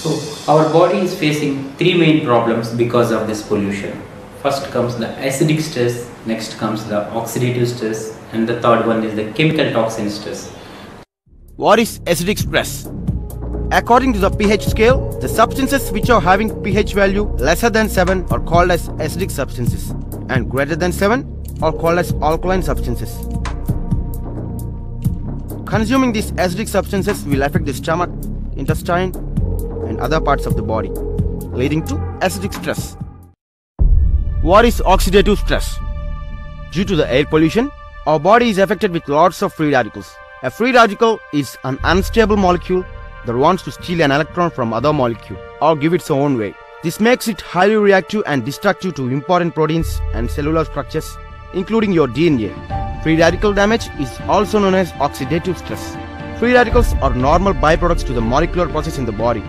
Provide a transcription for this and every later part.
So our body is facing three main problems because of this pollution. First comes the acidic stress, next comes the oxidative stress, and the third one is the chemical toxin stress. What is acidic stress? According to the pH scale, the substances which are having pH value lesser than 7 are called as acidic substances and greater than 7 are called as alkaline substances. Consuming these acidic substances will affect the stomach, intestine and other parts of the body, leading to acidic stress. What is oxidative stress? Due to the air pollution, our body is affected with lots of free radicals. A free radical is an unstable molecule that wants to steal an electron from other molecule or give its own way. This makes it highly reactive and destructive to important proteins and cellular structures, including your DNA. Free radical damage is also known as oxidative stress. Free radicals are normal byproducts to the molecular process in the body,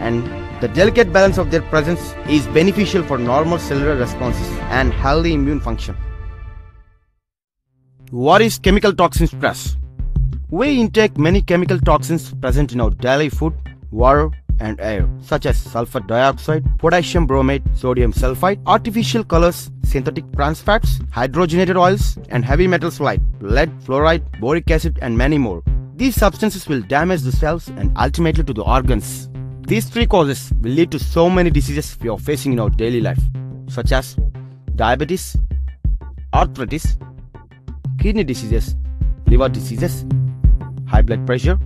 and the delicate balance of their presence is beneficial for normal cellular responses and healthy immune function. What is chemical toxin stress? We intake many chemical toxins present in our daily food, water, and air, such as sulfur dioxide, potassium bromate, sodium sulfite, artificial colors, synthetic trans fats, hydrogenated oils, and heavy metals like lead, fluoride, boric acid, and many more. These substances will damage the cells and ultimately to the organs. These three causes will lead to so many diseases we are facing in our daily life, such as diabetes, arthritis, kidney diseases, liver diseases, high blood pressure,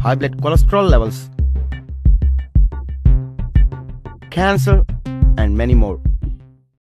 high blood cholesterol levels, cancer, and many more.